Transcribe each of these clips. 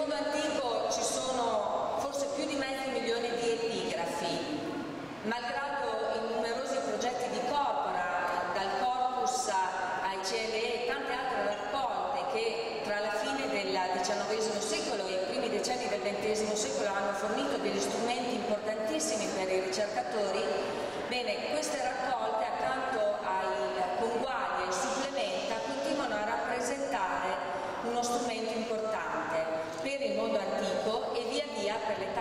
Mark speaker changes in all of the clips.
Speaker 1: mondo antico ci sono forse più di mezzo milione di epigrafi, malgrado i numerosi progetti di corpora, dal corpus ai CLE e tante altre raccolte che tra la fine del XIX secolo e i primi decenni del XX secolo hanno fornito degli strumenti importantissimi per i ricercatori, bene, queste raccolte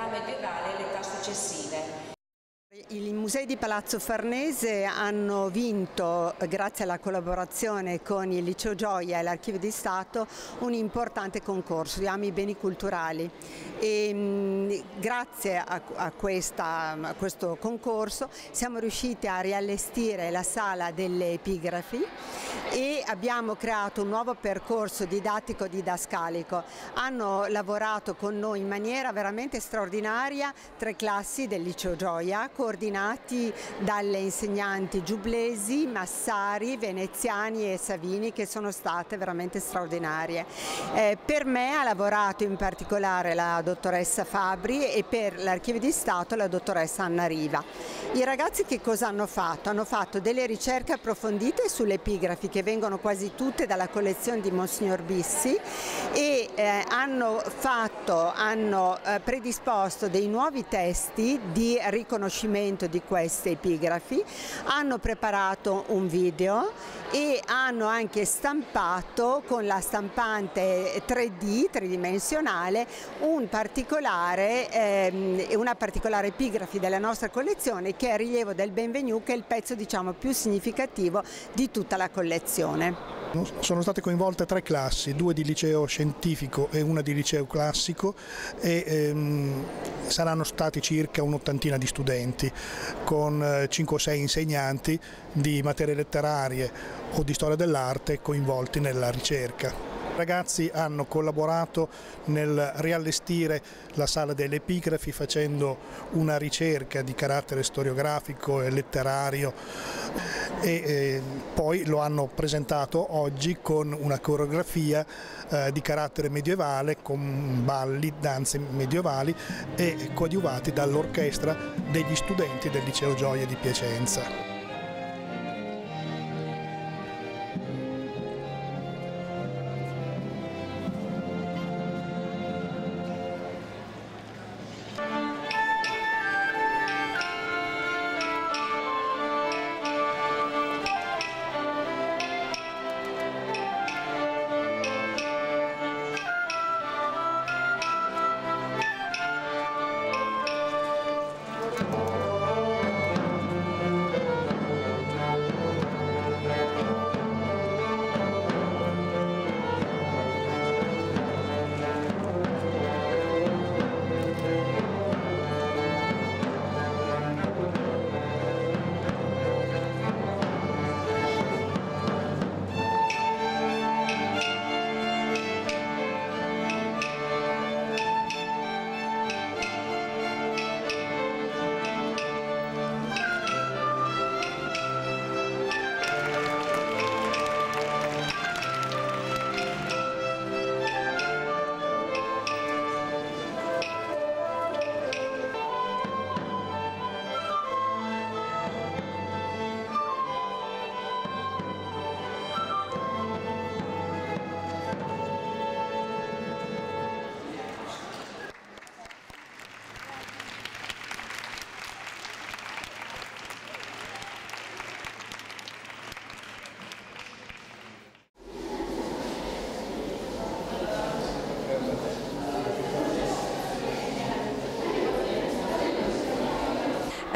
Speaker 1: medievale e l'età successive.
Speaker 2: I musei di Palazzo Farnese hanno vinto, grazie alla collaborazione con il Liceo Gioia e l'Archivio di Stato, un importante concorso di ami beni culturali. E, mh, grazie a, a, questa, a, questo concorso siamo riusciti a riallestire la sala delle epigrafi e abbiamo creato un nuovo percorso didattico didascalico. Hanno lavorato con noi in maniera veramente straordinaria tre classi del Liceo Gioia, coordinati dalle insegnanti giublesi, massari, veneziani e savini che sono state veramente straordinarie. Eh, per me ha lavorato in particolare la dottoressa Fabri e per l'Archivio di Stato la dottoressa Anna Riva. I ragazzi che cosa hanno fatto? Hanno fatto delle ricerche approfondite sulle epigrafi che vengono quasi tutte dalla collezione di Monsignor Bissi e eh, hanno, fatto, hanno eh, predisposto dei nuovi testi di riconoscimento di queste epigrafi, hanno preparato un video e hanno anche stampato con la stampante 3D, tridimensionale, un particolare, ehm, una particolare epigrafi della nostra collezione che è Rilievo del Benvenu che è il pezzo diciamo, più significativo di tutta la collezione.
Speaker 3: Sono state coinvolte tre classi, due di liceo scientifico e una di liceo classico e ehm, saranno stati circa un'ottantina di studenti con 5 o 6 insegnanti di materie letterarie o di storia dell'arte coinvolti nella ricerca ragazzi hanno collaborato nel riallestire la sala delle epigrafi facendo una ricerca di carattere storiografico e letterario e eh, poi lo hanno presentato oggi con una coreografia eh, di carattere medievale con balli, danze medievali e coadiuvati dall'orchestra degli studenti del liceo Gioia di Piacenza.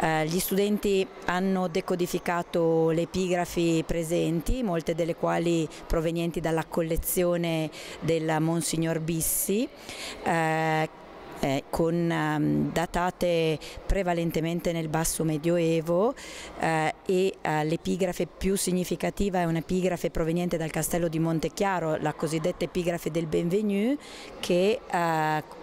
Speaker 4: Eh, gli studenti hanno decodificato le epigrafi presenti, molte delle quali provenienti dalla collezione del Monsignor Bissi. Eh, eh, con um, datate prevalentemente nel basso medioevo eh, e eh, l'epigrafe più significativa è un'epigrafe proveniente dal castello di Montechiaro, la cosiddetta epigrafe del Benvenu che eh,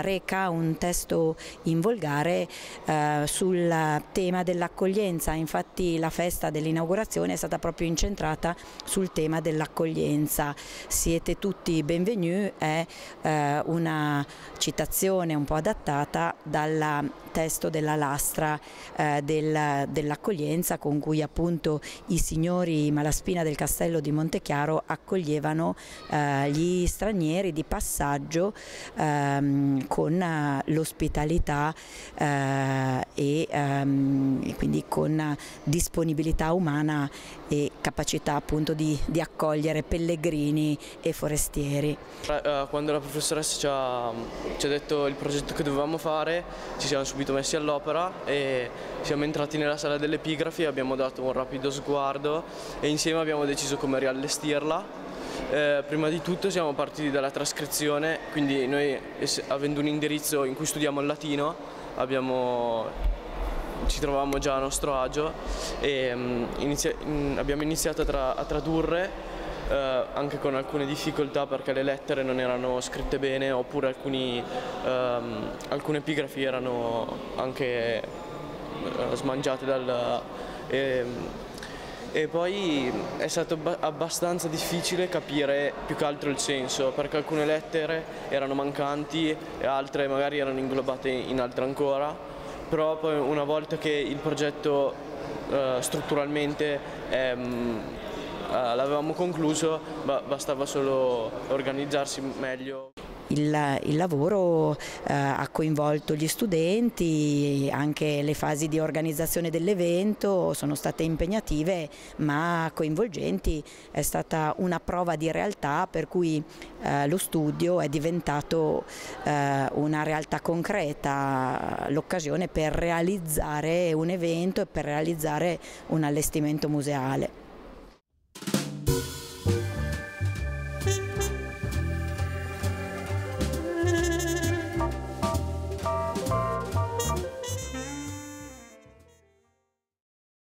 Speaker 4: reca un testo in volgare eh, sul tema dell'accoglienza, infatti la festa dell'inaugurazione è stata proprio incentrata sul tema dell'accoglienza. Siete tutti benvenuti è eh, una citazione un po' adattata dal testo della lastra eh, del, dell'accoglienza con cui appunto i signori Malaspina del castello di Montechiaro accoglievano eh, gli stranieri di passaggio ehm, ehm, con l'ospitalità eh, e, ehm, e, quindi con disponibilità umana e capacità appunto di, di accogliere pellegrini e forestieri.
Speaker 5: Eh, quando la professoressa ci ha, ci ha detto il progetto che dovevamo fare ci siamo subito messi all'opera e siamo entrati nella sala delle epigrafi, abbiamo dato un rapido sguardo e insieme abbiamo deciso come riallestirla eh, prima di tutto siamo partiti dalla trascrizione, quindi noi avendo un indirizzo in cui studiamo il latino abbiamo, ci trovavamo già a nostro agio e um, inizia, in, abbiamo iniziato a, tra, a tradurre eh, anche con alcune difficoltà perché le lettere non erano scritte bene oppure alcuni, ehm, alcune epigrafi erano anche eh, smangiate dal... Eh, e poi è stato abbastanza difficile capire più che altro il senso perché alcune lettere erano mancanti e altre magari erano inglobate in altre ancora però poi una volta che il progetto eh, strutturalmente è, eh, l'avevamo concluso bastava solo organizzarsi meglio.
Speaker 4: Il, il, lavoro eh, ha coinvolto gli studenti, anche le fasi di organizzazione dell'evento sono state impegnative ma coinvolgenti, è stata una prova di realtà per cui eh, lo studio è diventato eh, una realtà concreta, l'occasione per realizzare un evento e per realizzare un allestimento museale.